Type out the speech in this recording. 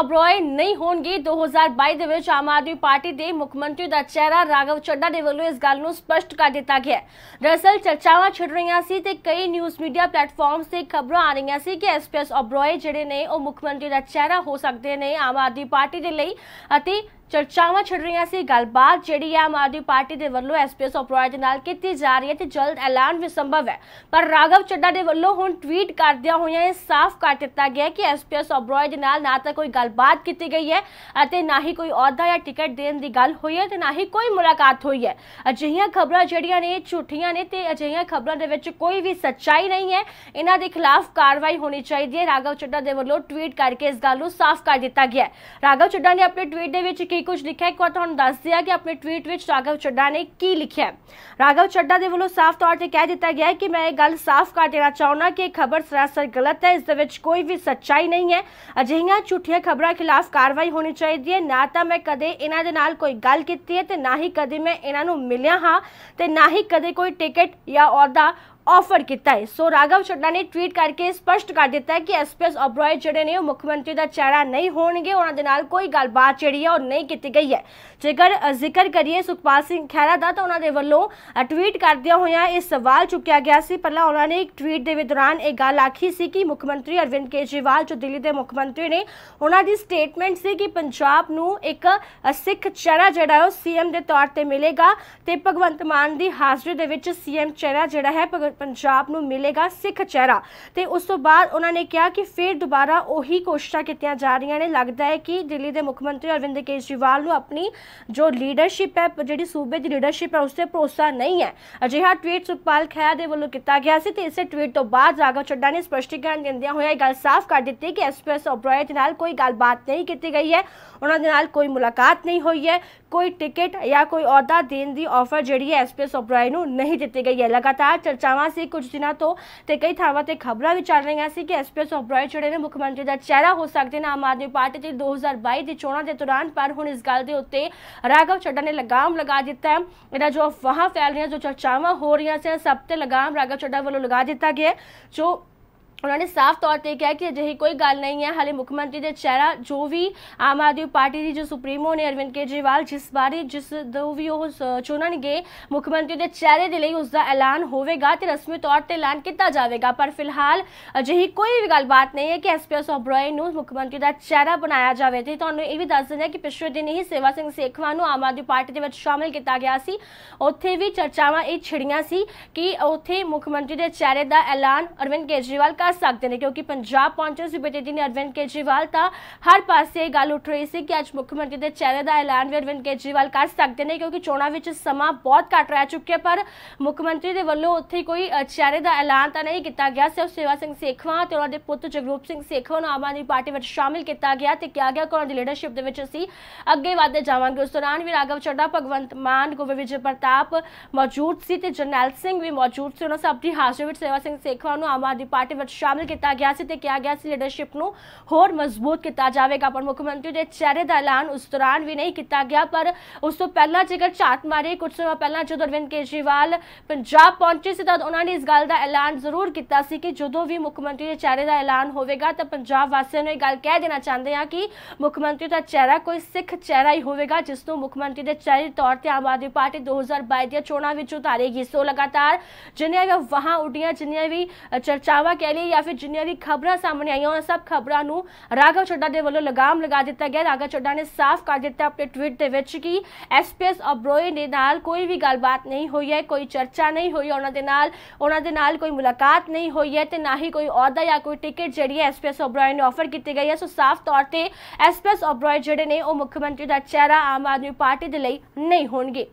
ਅਬਰੋਏ ਨਹੀਂ ਹੋਣਗੇ। 2022 ਦੇ ਵਿੱਚ ਆਮ ਆਦਮੀ ਪਾਰਟੀ ਦੇ ਮੁੱਖ ਮੰਤਰੀ ਦਾ ਚਿਹਰਾ ਰਾਘਵ ਚੱਡਾ ਦੇ ਵੱਲੋਂ ਇਸ ਗੱਲ ਨੂੰ ਸਪਸ਼ਟ ਕਰ ਦਿੱਤਾ ਗਿਆ ਦਰਅਸਲ ਚਰਚਾਵਾਂ ਛਿੜ ਰਹੀਆਂ ਸੀ ਤੇ ਕਈ ਨਿਊਜ਼ ਮੀਡੀਆ ਪਲੇਟਫਾਰਮਸ ਤੇ ਖਬਰਾਂ ਆ ਰਹੀਆਂ ਸੀ ਕਿ ਐਸਪੀਐਸ ਅਬਰੋਏ ਜਿਹੜੇ ਨੇ ਉਹ ਮੁੱਖ ਮੰਤਰੀ ਦਾ ਚਿਹਰਾ ਹੋ ਸਕਦੇ ਨੇ ਆਮ ਆਦਮੀ ਪਾਰਟੀ ਦੇ ਲਈ ਅਤੇ ਚਰਚਾਵਾਂ ਛਿੜ ਰਹੀਆਂ ਸੀ। ਗੱਲਬਾਤ ਜਿਹੜੀ ਹੈ ਆਮ ਆਦਮੀ ਪਾਰਟੀ ਦੇ ਵੱਲੋਂ ਐਸਪੀਐਸ ਅਪਰੋਏ ਦੇ ਨਾਲ ਕੀਤੀ ਜਾ ਰਹੀ ਹੈ ਤੇ ਜਲਦ ਐਲਾਨ ਵੀ ਸੰਭਵ ਹੈ। ਪਰ ਰਾਘਵ ਚੱਡਾ ਦੇ ਵੱਲੋਂ ਹੁਣ ਟਵੀਟ ਕਰਦਿਆਂ ਹੋਇਆਂ ਇਹ ਸਾਫ਼ ਕਰ ਦਿੱਤਾ ਗਿਆ ਕਿ ਐਸਪੀਐਸ ਅਪਰੋਏ ਦੇ ਨਾਲ ਨਾ ਤਾਂ ਕੋਈ ਗੱਲਬਾਤ ਕੀਤੀ ਗਈ ਹੈ ਅਤੇ ਨਾ ਹੀ ਕੋਈ ਅਹੁਦਾ ਜਾਂ ਟਿਕਟ ਦੇਣ ਦੀ ਗੱਲ ਹੋਈ ਹੈ ਤੇ ਨਾ ਹੀ ਕੋਈ ਮੁਲਾਕਾਤ ਹੋਈ ਹੈ। ਅਜਿਹੀਆਂ ਖਬਰਾਂ ਜਿਹੜੀਆਂ ਨੇ ਝੂਠੀਆਂ ਨੇ ਤੇ ਅਜਿਹੀਆਂ ਖਬਰਾਂ ਦੇ ਵਿੱਚ ਕੋਈ ਵੀ ਸੱਚਾਈ ਨਹੀਂ ਹੈ। ਇਹਨਾਂ ਦੇ ਖਿਲਾਫ ਕਾਰਵਾਈ ਹੋਣੀ ਚਾਹੀਦੀ ਹੈ। ਰਾਘਵ ਚੱਡਾ ਦੇ ਵੱਲੋਂ ਟਵੀਟ ਕਰਕੇ ਇਸ ਗੱਲ ਨੂੰ ਸਾਫ਼ ਕਰ ਦਿੱਤਾ ਗਿਆ ਹੈ। ਰਾਘਵ ਚੱਡਾ ਨੇ ਆਪਣੇ ਟਵੀਟ ਦੇ ਵਿੱਚ ਕੀ ਕੁਝ ਲਿਖਿਆ ਇੱਕ ਵਾਰ ਤੁਹਾਨੂੰ ਦੱਸ ਦਿਆ ਕਿ ਆਪਣੇ ਟਵੀਟ ਵਿੱਚ ਰਾਘਵ ਚੱਡਾ ਨੇ ਕੀ ਲਿਖਿਆ ਰਾਘਵ ਚੱਡਾ ਦੇ ਵੱਲੋਂ ਸਾਫ਼ ਤੌਰ ਤੇ ਕਹਿ ਦਿੱਤਾ ਗਿਆ ਹੈ ਕਿ ਮੈਂ ਇਹ ਗੱਲ ਸਾਫ਼ ਕਰ ਦੇਣਾ ਚਾਹੁੰਦਾ ਕਿ ਇਹ ਖਬਰ ਸਰਾਸਰ ਗਲਤ ਹੈ। ਇਸ ਦੇ ਵਿੱਚ ਕੋਈ ਵੀ ਸੱਚਾਈ ਨਹੀਂ ਹੈ। ਅਜਿਹੀਆਂ ਝੂਠੀਆਂ ਖਬਰਾਂ ਖਿਲਾਫ ਕਾਰਵਾਈ ਹੋਣੀ ਚਾਹੀਦੀ ਹੈ। ਨਾ ਤਾਂ ਮੈਂ ਕਦੇ ਇਹਨਾਂ ਦੇ ਨਾਲ ਕੋਈ ਗੱਲ ਕੀਤੀ ਹੈ ਤੇ ਨਾ ਹੀ ਕਦੇ ਮੈਂ ਇਹਨਾਂ ਨੂੰ ਮਿਲਿਆ ਹਾਂ ਤੇ ਨਾ ਹੀ ਕਦੇ ਕੋਈ ਟਿਕਟ ਜਾਂ ਅਹੁਦਾ ਆਫਰ ਕੀਤਾ ਹੈ। ਸੋ ਰਾਘਵ ਚੱਡਾ ਨੇ ਟਵੀਟ ਕਰਕੇ ਸਪਸ਼ਟ ਕਰ ਦਿੱਤਾ ਹੈ ਕਿ ਐਸਪੀਐਸ ਅਬਰੋਏ ਜਿਹੜੇ ਨੇ ਉਹ ਮੁੱਖ ਮੰਤਰੀ ਦਾ ਚਿਹਰਾ ਨਹੀਂ ਹੋਣਗੇ। ਉਹਨਾਂ ਦੇ ਨਾਲ ਕੋਈ ਗੱਲਬਾਤ ਜਿਹੜੀ ਹੈ ਉਹ ਨਹੀਂ ਕੀਤੀ ਗਈ ਹੈ। ਜੇਕਰ ਜ਼ਿਕਰ ਕਰੀਏ ਸੁਖਪਾਲ ਸਿੰਘ ਖਹਿਰਾ ਦਾ, ਤਾਂ ਉਹਨਾਂ ਦੇ ਵੱਲੋਂ ਟਵੀਟ ਕਰਦਿਆਂ ਹੋਇਆਂ ਇਹ ਸਵਾਲ ਚੁੱਕਿਆ ਗਿਆ ਸੀ। ਪਹਿਲਾਂ ਉਹਨਾਂ ਨੇ ਇੱਕ ਟਵੀਟ ਦੇ ਦੌਰਾਨ ਇਹ ਗੱਲ ਆਖੀ ਸੀ ਕਿ ਮੁੱਖ ਮੰਤਰੀ ਅਰਵਿੰਦ ਕੇਜਰੀਵਾਲ ਜੋ ਦਿੱਲੀ ਦੇ ਮੁੱਖ ਮੰਤਰੀ ਨੇ, ਉਹਨਾਂ ਦੀ ਸਟੇਟਮੈਂਟ ਸੀ ਕਿ ਪੰਜਾਬ ਨੂੰ ਇੱਕ ਸਿੱਖ ਚਿਹਰਾ ਜਿਹੜਾ ਹੈ ਉਹ ਸੀਐਮ ਦੇ ਤੌਰ ਤੇ ਮਿਲੇਗਾ ਤੇ ਭਗਵੰਤ ਮਾਨ ਦੀ ਹਾਜ਼ਰੀ ਦੇ ਵਿੱਚ ਸੀਐਮ ਚਿਹਰਾ ਜਿਹੜਾ ਹੈ ਭਗ- ਪੰਜਾਬ ਨੂੰ ਮਿਲੇਗਾ ਸਿੱਖ ਚਿਹਰਾ। ਤੇ ਉਸ ਤੋਂ ਬਾਅਦ ਉਹਨਾਂ ਨੇ ਕਿਹਾ ਕਿ ਫਿਰ ਦੁਬਾਰਾ ਉਹੀ ਕੋਸ਼ਿਸ਼ਾਂ ਕੀਤੀਆਂ ਜਾ ਰਹੀਆਂ ਨੇ। ਲੱਗਦਾ ਹੈ ਕਿ ਦਿੱਲੀ ਦੇ ਮੁੱਖ ਮੰਤਰੀ ਅਰਵਿੰਦ ਕੇਜਰੀਵਾਲ ਨੂੰ ਆਪਣੀ ਜੋ ਲੀਡਰਸ਼ਿਪ ਹੈ, ਜਿਹੜੀ ਸੂਬੇ ਦੀ ਲੀਡਰਸ਼ਿਪ ਹੈ, ਉਸ ਤੇ ਭਰੋਸਾ ਨਹੀਂ ਹੈ। ਅਜਿਹਾ ਟਵੀਟ ਸੁਖਪਾਲ ਖਹਿਰਾ ਦੇ ਵੱਲੋਂ ਕੀਤਾ ਗਿਆ ਸੀ ਤੇ ਇਸੇ ਟਵੀਟ ਤੋਂ ਬਾਅਦ ਰਾਘਵ ਚੱਡਾ ਨੇ ਸਪਸ਼ਟੀਕਰਨ ਦਿੰਦਿਆਂ ਹੋਇਆ ਇਹ ਗੱਲ ਸਾਫ਼ ਕਰ ਦਿੱਤੀ ਕਿ ਐਸਪੀਐਸ ਓਬਰਾਏ ਦੇ ਨਾਲ ਕੋਈ ਗੱਲਬਾਤ ਨਹੀਂ ਕੀਤੀ ਗਈ ਹੈ। ਉਹਨਾਂ ਦੇ ਨਾਲ ਕੋਈ ਮੁਲਾਕਾਤ ਨਹੀਂ ਹੋਈ ਹੈ। ਕੋਈ ਟਿਕਟ ਜਾਂ ਕੋਈ ਅਹੁਦਾ ਦੇਣ ਦੀ ਆਫਰ ਜਿਹੜੀ ਹੈ ਐਸਪੀਐਸ ਓਬਰਾਏ ਨੂੰ ਨਹੀਂ ਦਿੱਤੀ ਗਈ ਹੈ। ਲਗਾਤਾਰ ਚਰਚਾਵਾਂ ਸੀ ਕੁਝ ਦਿਨਾਂ ਤੋਂ ਤੇ ਕਈ ਥਾਵਾਂ ਤੇ ਖਬਰਾਂ ਵੀ ਚੱਲ ਰਹੀਆਂ ਸੀ ਕਿ ਐਸਪੀਐਸ ਓਬਰਾਏ ਜਿਹੜੇ ਨੇ ਮੁੱਖ ਮੰਤਰੀ ਦਾ ਚਿਹਰਾ ਹੋ ਸਕਦੇ ਨੇ। ਆਮ ਆਦਮੀ ਪਾਰਟੀ ਦੇ 2022 ਦੀ ਚੋਣਾਂ ਦੇ ਦੌਰਾਨ, ਪਰ ਹੁਣ ਇਸ ਗੱਲ ਦੇ ਉੱਤੇ ਰਾਘਵ ਚੱਡਾ ਨੇ ਲਗਾਮ ਲਗਾ ਦਿੱਤਾ ਹੈ। ਇਹਦਾ ਜੋ ਅਫਵਾਹਾਂ ਫੈਲ ਰਹੀਆਂ, ਜੋ ਚਰਚਾਵਾਂ ਹੋ ਰਹੀਆਂ ਸੀ ਸਭ ਤੇ ਲਗਾਮ ਰਾਘਵ ਚੱਡਾ ਵੱਲੋਂ ਲਗਾ ਦਿੱਤਾ ਗਿਆ ਜੋ ਉਹਨਾਂ ਨੇ ਸਾਫ਼ ਤੌਰ ਤੇ ਕਿਹਾ ਕਿ ਅਜਿਹੀ ਕੋਈ ਗੱਲ ਨਹੀਂ ਹੈ। ਹਾਲੇ ਮੁੱਖ ਮੰਤਰੀ ਦੇ ਚਿਹਰਾ ਜੋ ਵੀ ਆਮ ਆਦਮੀ ਪਾਰਟੀ ਦੀ ਜੋ ਸੁਪਰੀਮੋ ਨੇ ਅਰਵਿੰਦ ਕੇਜਰੀਵਾਲ, ਜਿਸ ਬਾਰੇ ਜਿਸ ਦੋ ਵੀ ਉਹ ਸ- ਚੁਣਨਗੇ, ਮੁੱਖ ਮੰਤਰੀ ਦੇ ਚਿਹਰੇ ਦੇ ਲਈ ਉਸ ਦਾ ਐਲਾਨ ਹੋਵੇਗਾ ਤੇ ਰਸਮੀ ਤੌਰ ਤੇ ਐਲਾਨ ਕੀਤਾ ਜਾਵੇਗਾ। ਪਰ ਫਿਲਹਾਲ ਅਜਿਹੀ ਕੋਈ ਵੀ ਗੱਲਬਾਤ ਨਹੀਂ ਹੈ ਕਿ ਐਸਪੀਐਸ ਓਬਰਾਏ ਨੂੰ ਮੁੱਖ ਮੰਤਰੀ ਦਾ ਚਿਹਰਾ ਬਣਾਇਆ ਜਾਵੇ ਤੇ ਤੁਹਾਨੂੰ ਇਹ ਵੀ ਦੱਸ ਦਿੰਦੇ ਹਾਂ ਕਿ ਪਿਛਲੇ ਦਿਨ ਹੀ ਸੇਵਾ ਸਿੰਘ ਸੇਖਵਾਂ ਨੂੰ ਆਮ ਆਦਮੀ ਪਾਰਟੀ ਦੇ ਵਿੱਚ ਸ਼ਾਮਿਲ ਕੀਤਾ ਗਿਆ ਸੀ। ਉੱਥੇ ਵੀ ਚਰਚਾਵਾਂ ਇਹ ਛਿੜੀਆਂ ਸੀ ਕਿ ਉੱਥੇ ਮੁੱਖ ਮੰਤਰੀ ਦੇ ਚਿਹਰੇ ਦਾ ਐਲਾਨ ਅਰਵਿੰਦ ਕੇਜਰੀਵਾਲ ਕਰ ਸਕਦੇ ਨੇ ਕਿਉਂਕਿ ਪੰਜਾਬ ਪਹੁੰਚੇ ਸੀ ਬੀਤੇ ਦਿਨ ਅਰਵਿੰਦ ਕੇਜਰੀਵਾਲ ਤਾਂ ਹਰ ਪਾਸੇ ਗੱਲ ਉੱਠ ਰਹੀ ਸੀ ਕਿ ਅੱਜ ਮੁੱਖ ਮੰਤਰੀ ਦੇ ਚਿਹਰੇ ਦਾ ਐਲਾਨ ਵੀ ਅਰਵਿੰਦ ਕੇਜਰੀਵਾਲ ਕਰ ਸਕਦੇ ਨੇ ਕਿਉਂਕਿ ਚੋਣਾਂ ਵਿੱਚ ਸਮਾਂ ਬਹੁਤ ਘੱਟ ਰਹਿ ਚੁੱਕਿਆ, ਪਰ ਮੁੱਖ ਮੰਤਰੀ ਦੇ ਵੱਲੋਂ ਉੱਥੇ ਕੋਈ ਚਿਹਰੇ ਦਾ ਐਲਾਨ ਤਾਂ ਨਹੀਂ ਕੀਤਾ ਗਿਆ। ਸਿਰਫ ਸੇਵਾ ਸਿੰਘ ਸੇਖਵਾਂ ਤੇ ਉਹਨਾਂ ਦੇ ਪੁੱਤ ਜਗਰੂਪ ਸਿੰਘ ਸੇਖਵਾਂ ਨੂੰ ਆਮ ਆਦਮੀ ਪਾਰਟੀ ਵਿੱਚ ਸ਼ਾਮਿਲ ਕੀਤਾ ਗਿਆ ਤੇ ਕਿਹਾ ਗਿਆ ਕਿ ਉਹਨਾਂ ਦੀ ਲੀਡਰਸ਼ਿਪ ਦੇ ਵਿੱਚ ਅਸੀਂ ਅੱਗੇ ਵਧਦੇ ਜਾਵਾਂਗੇ। ਉਸ ਦੌਰਾਨ ਵੀ ਰਾਘਵ ਚੱਡਾ ਭਗਵੰਤ ਮਾਨ, ਗੋਬਿੰਦ ਵਿਜੇ ਪ੍ਰਤਾਪ ਮੌਜੂਦ ਸੀ ਤੇ ਜਰਨੈਲ ਸਿੰਘ ਵੀ ਮੌਜੂਦ ਸੀ। ਉਹਨਾਂ ਸਭ ਦੀ ਹਾਜ਼ਰੀ ਵਿੱਚ ਸੇਵਾ ਸਿੰਘ ਸੇਖਵਾ ਨੂੰ ਆਮ ਆਦਮੀ ਪਾਰਟੀ ਵਿੱਚ ਸ਼ਾਮਿਲ ਕੀਤਾ ਗਿਆ ਸੀ ਤੇ ਕਿਹਾ ਗਿਆ ਸੀ ਲੀਡਰਸ਼ਿਪ ਨੂੰ ਹੋਰ ਮਜ਼ਬੂਤ ਕੀਤਾ ਜਾਵੇਗਾ। ਪਰ ਮੁੱਖ ਮੰਤਰੀ ਦੇ ਚਿਹਰੇ ਦਾ ਐਲਾਨ ਉਸ ਦੌਰਾਨ ਵੀ ਨਹੀਂ ਕੀਤਾ ਗਿਆ, ਪਰ ਉਸ ਤੋਂ ਪਹਿਲਾਂ ਜੇਕਰ ਝਾਤ ਮਾਰੇ, ਕੁਝ ਸਮਾਂ ਪਹਿਲਾਂ ਜਦੋਂ ਅਰਵਿੰਦ ਕੇਜਰੀਵਾਲ ਪੰਜਾਬ ਪਹੁੰਚੇ ਸੀ ਤਾਂ ਉਹਨਾਂ ਨੇ ਇਸ ਗੱਲ ਦਾ ਐਲਾਨ ਜ਼ਰੂਰ ਕੀਤਾ ਸੀ ਕਿ ਜਦੋਂ ਵੀ ਮੁੱਖ ਮੰਤਰੀ ਦੇ ਚਿਹਰੇ ਦਾ ਐਲਾਨ ਹੋਵੇਗਾ ਤਾਂ ਪੰਜਾਬ ਵਾਸੀਆਂ ਨੂੰ ਇਹ ਗੱਲ ਕਹਿ ਦੇਣਾ ਚਾਹੁੰਦੇ ਹਾਂ ਕਿ ਮੁੱਖ ਮੰਤਰੀ ਦਾ ਚਿਹਰਾ ਕੋਈ ਸਿੱਖ ਚਿਹਰਾ ਹੀ ਹੋਵੇਗਾ, ਜਿਸ ਨੂੰ ਮੁੱਖ ਮੰਤਰੀ ਦੇ ਚਿਹਰੇ ਦੇ ਤੌਰ ਤੇ ਆਮ ਆਦਮੀ ਪਾਰਟੀ 2022 ਦੀਆਂ ਚੋਣਾਂ ਵਿੱਚ ਉਤਾਰੇਗੀ। ਸੋ ਲਗਾਤਾਰ ਜਿੰਨੀਆਂ ਵੀ ਵਹਾਂ ਉੱਡੀਆਂ ਜਿੰਨੀਆਂ ਵੀ ਚਰਚਾਵਾਂ ਕਹਿ ਲਈ ਜਾਂ ਫਿਰ ਜਿੰਨੀਆਂ ਵੀ ਖਬਰਾਂ ਸਾਹਮਣੇ ਆਈਆਂ ਉਹਨਾਂ ਸਭ ਖਬਰਾਂ ਨੂੰ ਰਾਘਵ ਚੱਡਾ ਦੇ ਵੱਲੋਂ ਲਗਾਮ ਲਗਾ ਦਿੱਤਾ ਗਿਆ। ਰਾਘਵ ਚੱਡਾ ਨੇ ਸਾਫ਼ ਕਰ ਦਿੱਤਾ ਆਪਣੇ ਟਵੀਟ ਦੇ ਵਿੱਚ ਕਿ ਐਸਪੀਐਸ ਅਬਰੋਏ ਦੇ ਨਾਲ ਕੋਈ ਵੀ ਗੱਲਬਾਤ ਨਹੀਂ ਹੋਈ ਹੈ, ਕੋਈ ਚਰਚਾ ਨਹੀਂ ਹੋਈ ਉਹਨਾਂ ਦੇ ਨਾਲ, ਉਹਨਾਂ ਦੇ ਨਾਲ ਕੋਈ ਮੁਲਾਕਾਤ ਨਹੀਂ ਹੋਈ ਹੈ ਤੇ ਨਾ ਹੀ ਕੋਈ ਅਹੁਦਾ ਜਾਂ ਕੋਈ ਟਿਕਟ ਜਿਹੜੀ ਹੈ ਐਸਪੀਐਸ ਅਬਰੋਏ ਨੂੰ ਆਫਰ ਕੀਤੀ ਗਈ ਹੈ। ਸੋ ਸਾਫ਼ ਤੌਰ ਤੇ ਐਸਪੀਐਸ ਅਬਰੋਏ ਜਿਹੜੇ ਨੇ ਉਹ ਮੁੱਖ ਮੰਤਰੀ ਦਾ ਚਿਹਰਾ ਆਮ ਆਦਮੀ ਪਾਰਟੀ ਦੇ ਲਈ ਨਹੀਂ ਹੋਣਗੇ।